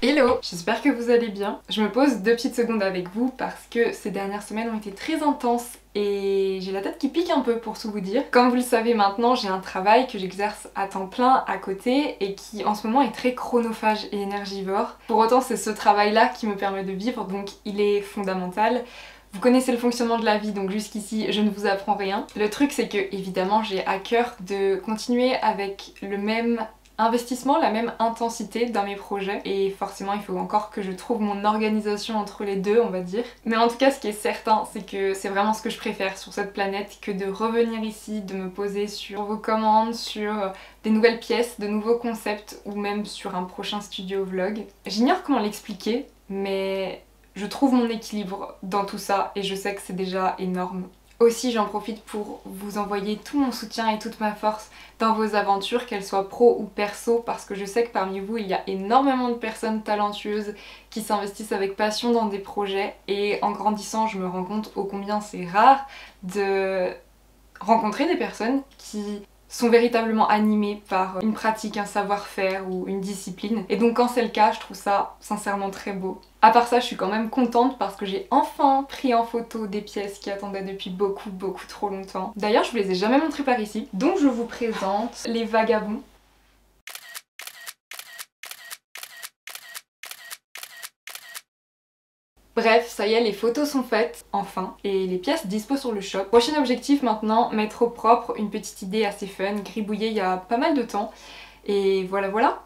Hello J'espère que vous allez bien. Je me pose deux petites secondes avec vous parce que ces dernières semaines ont été très intenses et j'ai la tête qui pique un peu pour tout vous dire. Comme vous le savez maintenant, j'ai un travail que j'exerce à temps plein à côté et qui en ce moment est très chronophage et énergivore. Pour autant, c'est ce travail-là qui me permet de vivre, donc il est fondamental. Vous connaissez le fonctionnement de la vie, donc jusqu'ici je ne vous apprends rien. Le truc c'est que évidemment j'ai à cœur de continuer avec le même investissement, la même intensité dans mes projets et forcément il faut encore que je trouve mon organisation entre les deux on va dire. Mais en tout cas ce qui est certain c'est que c'est vraiment ce que je préfère sur cette planète que de revenir ici, de me poser sur vos commandes, sur euh, des nouvelles pièces, de nouveaux concepts ou même sur un prochain studio vlog. J'ignore comment l'expliquer mais je trouve mon équilibre dans tout ça et je sais que c'est déjà énorme. Aussi j'en profite pour vous envoyer tout mon soutien et toute ma force dans vos aventures, qu'elles soient pro ou perso, parce que je sais que parmi vous il y a énormément de personnes talentueuses qui s'investissent avec passion dans des projets. Et en grandissant je me rends compte ô combien c'est rare de rencontrer des personnes qui sont véritablement animés par une pratique, un savoir-faire ou une discipline. Et donc quand c'est le cas, je trouve ça sincèrement très beau. À part ça, je suis quand même contente parce que j'ai enfin pris en photo des pièces qui attendaient depuis beaucoup beaucoup trop longtemps. D'ailleurs, je vous les ai jamais montrées par ici. Donc je vous présente les vagabonds. Bref, ça y est, les photos sont faites, enfin, et les pièces dispo sur le shop. Prochain objectif maintenant, mettre au propre une petite idée assez fun, gribouillée il y a pas mal de temps. Et voilà voilà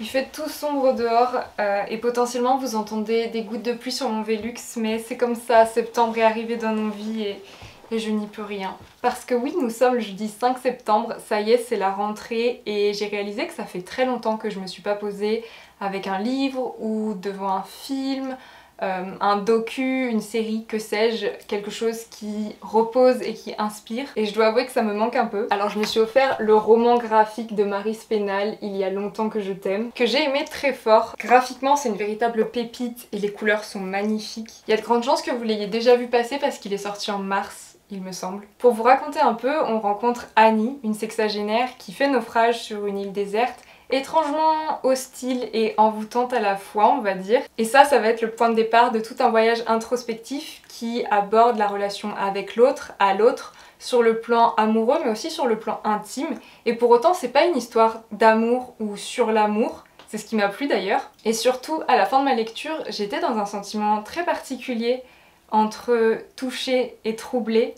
il fait tout sombre dehors euh, et potentiellement vous entendez des gouttes de pluie sur mon Velux mais c'est comme ça, septembre est arrivé dans nos vies et, et je n'y peux rien. Parce que oui, nous sommes le jeudi 5 septembre, ça y est, c'est la rentrée et j'ai réalisé que ça fait très longtemps que je me suis pas posée avec un livre ou devant un film euh, un docu, une série, que sais-je, quelque chose qui repose et qui inspire. Et je dois avouer que ça me manque un peu. Alors je me suis offert le roman graphique de Marie Spénal, Il y a longtemps que je t'aime, que j'ai aimé très fort. Graphiquement c'est une véritable pépite et les couleurs sont magnifiques. Il y a de grandes chances que vous l'ayez déjà vu passer parce qu'il est sorti en mars il me semble. Pour vous raconter un peu, on rencontre Annie, une sexagénaire qui fait naufrage sur une île déserte étrangement hostile et envoûtante à la fois, on va dire. Et ça, ça va être le point de départ de tout un voyage introspectif qui aborde la relation avec l'autre, à l'autre, sur le plan amoureux, mais aussi sur le plan intime. Et pour autant, c'est pas une histoire d'amour ou sur l'amour, c'est ce qui m'a plu d'ailleurs. Et surtout, à la fin de ma lecture, j'étais dans un sentiment très particulier entre touché et troublé.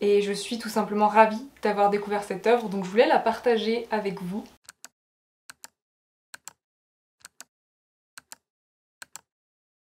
Et je suis tout simplement ravie d'avoir découvert cette œuvre, donc je voulais la partager avec vous.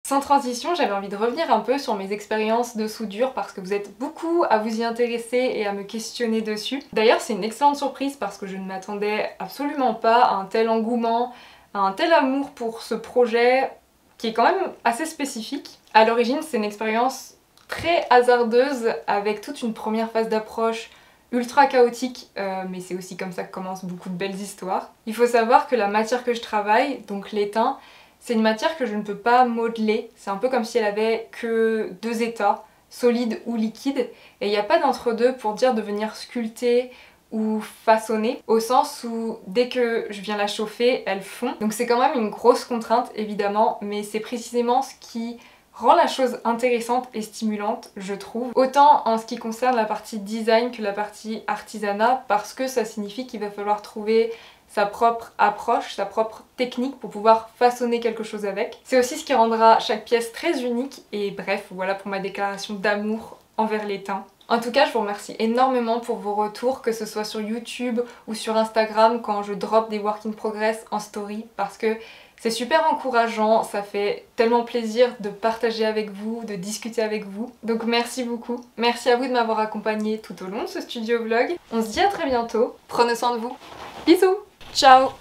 Sans transition, j'avais envie de revenir un peu sur mes expériences de soudure parce que vous êtes beaucoup à vous y intéresser et à me questionner dessus. D'ailleurs, c'est une excellente surprise parce que je ne m'attendais absolument pas à un tel engouement, à un tel amour pour ce projet qui est quand même assez spécifique. À l'origine, c'est une expérience très hasardeuse avec toute une première phase d'approche ultra chaotique, euh, mais c'est aussi comme ça que commencent beaucoup de belles histoires. Il faut savoir que la matière que je travaille, donc l'étain, c'est une matière que je ne peux pas modeler, c'est un peu comme si elle avait que deux états, solide ou liquide, et il n'y a pas d'entre-deux pour dire de venir sculpter ou façonner, au sens où dès que je viens la chauffer, elle fond. Donc c'est quand même une grosse contrainte évidemment, mais c'est précisément ce qui rend la chose intéressante et stimulante, je trouve. Autant en ce qui concerne la partie design que la partie artisanat, parce que ça signifie qu'il va falloir trouver sa propre approche, sa propre technique pour pouvoir façonner quelque chose avec. C'est aussi ce qui rendra chaque pièce très unique et bref, voilà pour ma déclaration d'amour envers l'étain. En tout cas, je vous remercie énormément pour vos retours, que ce soit sur YouTube ou sur Instagram quand je drop des work in progress en story parce que c'est super encourageant, ça fait tellement plaisir de partager avec vous, de discuter avec vous. Donc merci beaucoup. Merci à vous de m'avoir accompagné tout au long de ce studio vlog. On se dit à très bientôt. Prenez soin de vous. Bisous Ciao